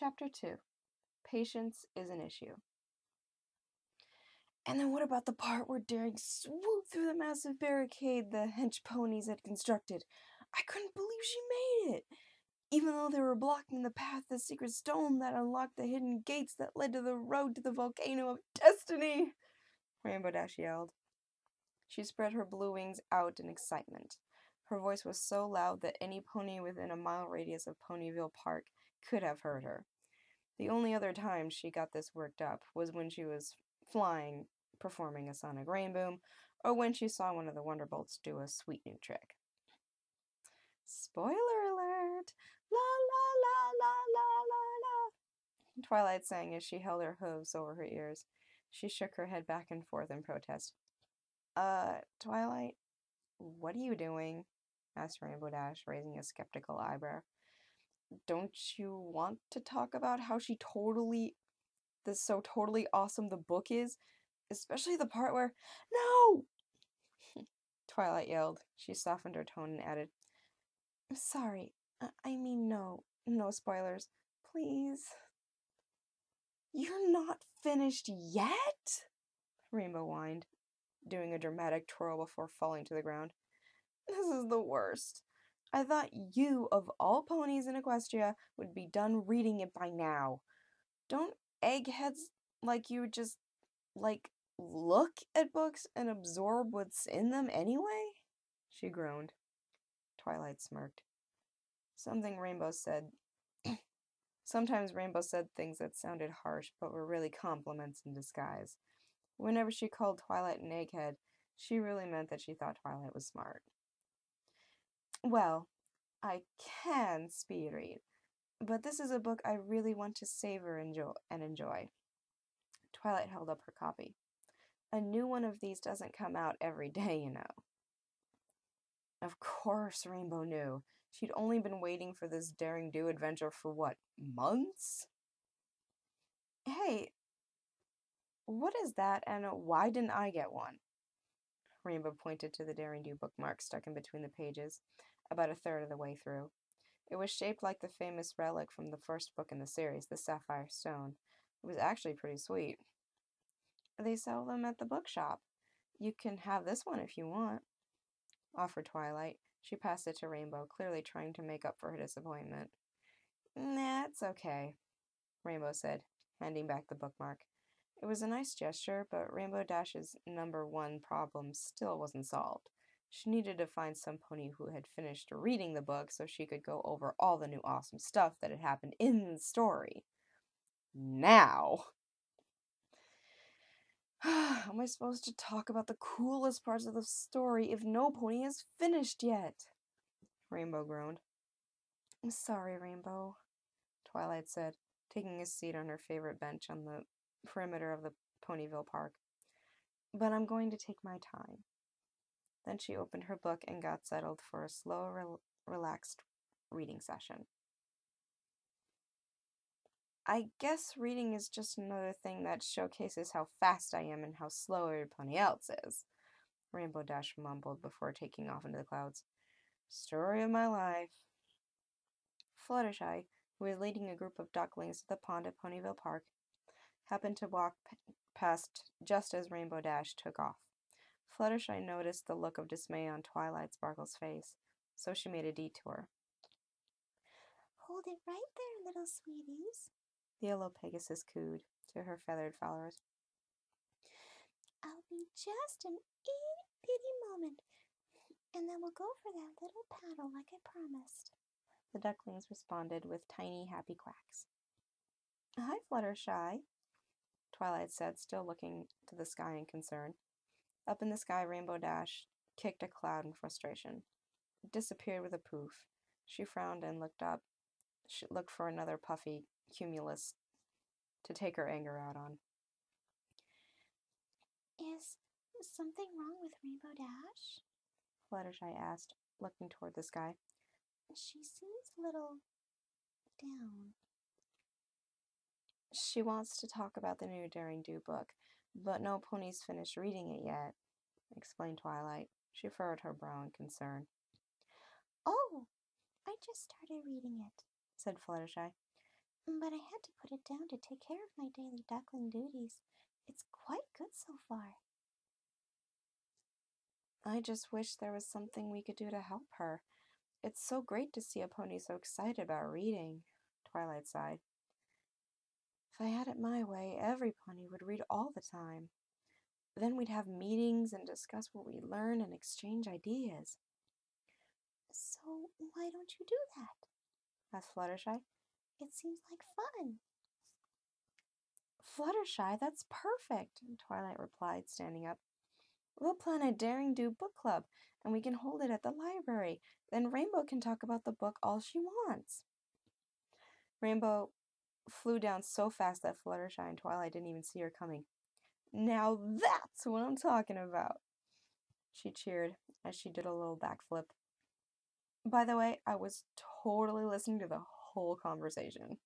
Chapter 2 Patience is an Issue. And then what about the part where Daring swooped through the massive barricade the hench ponies had constructed? I couldn't believe she made it! Even though they were blocking the path to the secret stone that unlocked the hidden gates that led to the road to the volcano of destiny! Rainbow Dash yelled. She spread her blue wings out in excitement. Her voice was so loud that any pony within a mile radius of Ponyville Park could have heard her. The only other time she got this worked up was when she was flying, performing a sonic rainboom, or when she saw one of the Wonderbolts do a sweet new trick. Spoiler alert! La la la la la la la. Twilight sang as she held her hooves over her ears. She shook her head back and forth in protest. Uh, Twilight, what are you doing? asked Rainbow Dash, raising a skeptical eyebrow. Don't you want to talk about how she totally this so totally awesome the book is? Especially the part where No Twilight yelled. She softened her tone and added, Sorry, I mean no, no spoilers. Please. You're not finished yet? Rainbow whined, doing a dramatic twirl before falling to the ground. This is the worst. I thought you, of all ponies in Equestria, would be done reading it by now. Don't eggheads like you just, like, look at books and absorb what's in them anyway? She groaned. Twilight smirked. Something Rainbow said. Sometimes Rainbow said things that sounded harsh but were really compliments in disguise. Whenever she called Twilight an egghead, she really meant that she thought Twilight was smart. Well, I can speed read, but this is a book I really want to savor and enjoy. Twilight held up her copy. A new one of these doesn't come out every day, you know. Of course, Rainbow knew. She'd only been waiting for this daring do adventure for what, months? Hey, what is that, and why didn't I get one? Rainbow pointed to the daring do bookmark stuck in between the pages, about a third of the way through. It was shaped like the famous relic from the first book in the series, the Sapphire Stone. It was actually pretty sweet. They sell them at the bookshop. You can have this one if you want, offered Twilight. She passed it to Rainbow, clearly trying to make up for her disappointment. Nah, it's okay, Rainbow said, handing back the bookmark. It was a nice gesture, but Rainbow Dash's number one problem still wasn't solved. She needed to find some pony who had finished reading the book so she could go over all the new awesome stuff that had happened in the story. Now! How am I supposed to talk about the coolest parts of the story if no pony has finished yet? Rainbow groaned. I'm sorry, Rainbow, Twilight said, taking a seat on her favorite bench on the perimeter of the Ponyville Park. But I'm going to take my time. Then she opened her book and got settled for a slow, rel- relaxed reading session. I guess reading is just another thing that showcases how fast I am and how slow everybody else is, Rainbow Dash mumbled before taking off into the clouds. Story of my life. Fluttershy, who was leading a group of ducklings to the pond at Ponyville Park, happened to walk p- past just as Rainbow Dash took off. Fluttershy noticed the look of dismay on Twilight Sparkle's face, so she made a detour. Hold it right there, little sweeties, the yellow Pegasus cooed to her feathered followers. I'll be just an itty bitty moment, and then we'll go for that little paddle like I promised. The ducklings responded with tiny, happy quacks. Hi, Fluttershy, Twilight said, still looking to the sky in concern. Up in the sky, Rainbow Dash kicked a cloud in frustration. It disappeared with a poof. She frowned and looked up. She looked for another puffy cumulus to take her anger out on. Is something wrong with Rainbow Dash? Fluttershy asked, looking toward the sky. She seems a little down. She wants to talk about the new Daring Do book, but no pony's finished reading it yet, explained Twilight. She furrowed her brow in concern. Oh, I just started reading it, said Fluttershy. but I had to put it down to take care of my daily duckling duties. It's quite good so far. I just wish there was something we could do to help her. It's so great to see a pony so excited about reading, Twilight sighed. If I had it my way, every pony would read all the time. Then we'd have meetings and discuss what we learn and exchange ideas. So why don't you do that? asked Fluttershy. It seems like fun. Fluttershy, that's perfect, Twilight replied, standing up. We'll plan a daring do book club, and we can hold it at the library. Then Rainbow can talk about the book all she wants. Rainbow flew down so fast that Fluttershy and Twilight didn't even see her coming. Now that's what I'm talking about, she cheered as she did a little backflip. By the way, I was totally listening to the whole conversation.